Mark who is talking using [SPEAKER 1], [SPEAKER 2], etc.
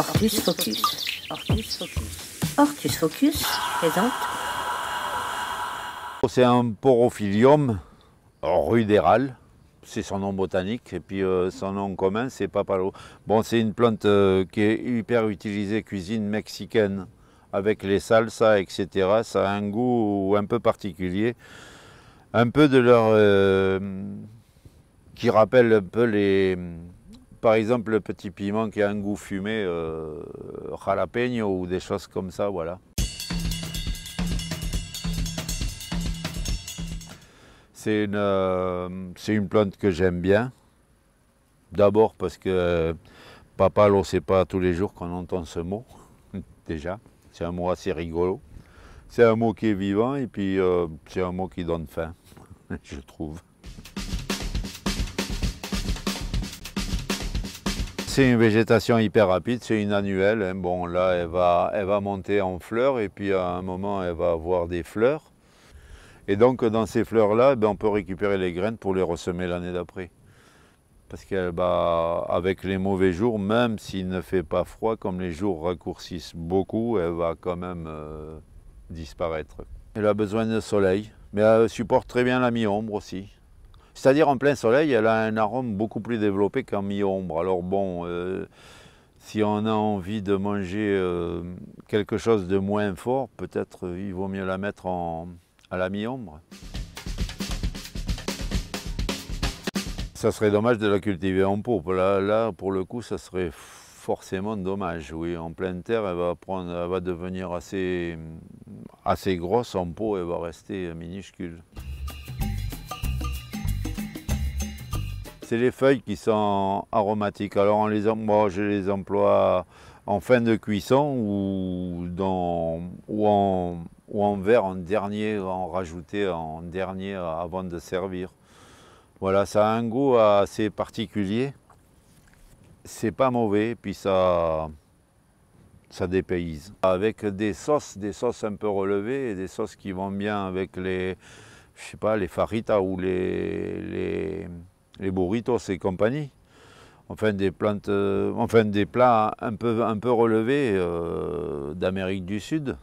[SPEAKER 1] Ortus Focus. Ortus Focus. Ortus Focus présente.
[SPEAKER 2] C'est un porophilium rudéral, c'est son nom botanique, et puis euh, son nom commun c'est papalo. Bon, c'est une plante euh, qui est hyper utilisée cuisine mexicaine, avec les salsas, etc. Ça a un goût un peu particulier, un peu de leur... euh, qui rappelle un peu les... Par exemple, le petit piment qui a un goût fumé, euh, jalapeno ou des choses comme ça, voilà. C'est une, euh, une plante que j'aime bien. D'abord parce que euh, papalo, c'est pas tous les jours qu'on entend ce mot, déjà. C'est un mot assez rigolo. C'est un mot qui est vivant et puis euh, c'est un mot qui donne faim, je trouve. C'est une végétation hyper rapide, c'est une annuelle. hein. Bon, là, elle va, monter en fleurs et puis à un moment, elle va avoir des fleurs. Et donc, dans ces fleurs-là, ben, on peut récupérer les graines pour les ressemer l'année d'après. Parce qu'avec les mauvais jours, même s'il ne fait pas froid, comme les jours raccourcissent beaucoup, elle va quand même euh, disparaître. Elle a besoin de soleil, mais elle supporte très bien la mi-ombre aussi. C'est-à-dire en plein soleil, elle a un arôme beaucoup plus développé qu'en mi-ombre. Alors bon, euh, si on a envie de manger euh, quelque chose de moins fort, peut-être euh, il vaut mieux la mettre en, à la mi-ombre. Ça serait dommage de la cultiver en pot. Là, pour le coup, ça serait forcément dommage. Oui, en pleine terre, elle va, prendre, elle va devenir assez, assez grosse. En pot, elle va rester minuscule. C'est les feuilles qui sont aromatiques. Alors, on les, moi, je les emploie en fin de cuisson ou, dans, ou, en, ou en verre en dernier, en rajouter en dernier avant de servir. Voilà, ça a un goût assez particulier. C'est pas mauvais, puis ça, ça dépayse. Avec des sauces, des sauces un peu relevées et des sauces qui vont bien avec les, je sais pas, les faritas ou les, les, les burritos et compagnie. Enfin des euh, des plats un peu, un peu relevés euh, d'Amérique du Sud.